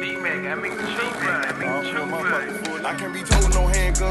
D-Mac, I make the right. I make the. I can be told no handgun.